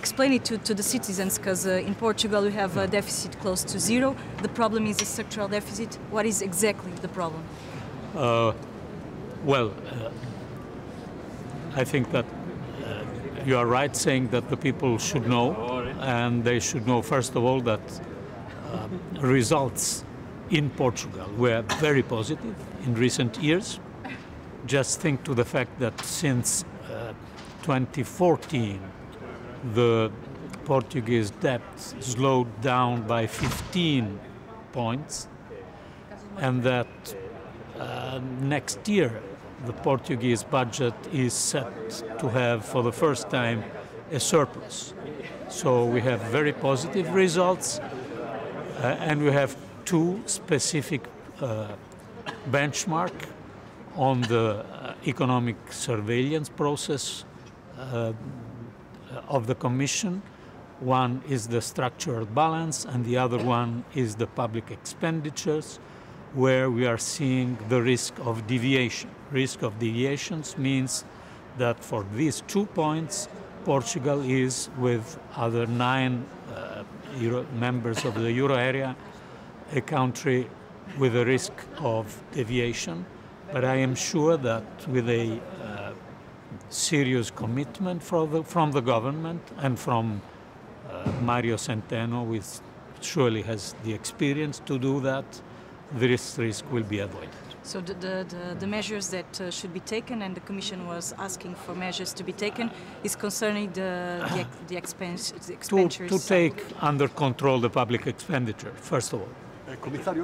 explain it to, to the citizens because uh, in Portugal we have a deficit close to zero. The problem is a structural deficit. What is exactly the problem? Uh, well, uh, I think that uh, you are right saying that the people should know, and they should know, first of all, that uh, results in Portugal were very positive in recent years. Just think to the fact that since uh, 2014, the Portuguese debt slowed down by 15 points, and that uh, next year the Portuguese budget is set to have, for the first time, a surplus. So we have very positive results, uh, and we have two specific uh, benchmark on the uh, economic surveillance process uh, of the Commission. One is the structural balance, and the other one is the public expenditures, where we are seeing the risk of deviation. Risk of deviations means that for these two points, Portugal is, with other nine uh, Euro members of the euro area, a country with a risk of deviation. But I am sure that with a uh, serious commitment from the, from the government and from uh, Mario Centeno, which surely has the experience to do that, this risk will be avoided. So the, the, the, the measures that uh, should be taken, and the Commission was asking for measures to be taken, is concerning the, the, ex- the, expense, the To, expenditures. to take under control the public expenditure, first of all. Eh, commissario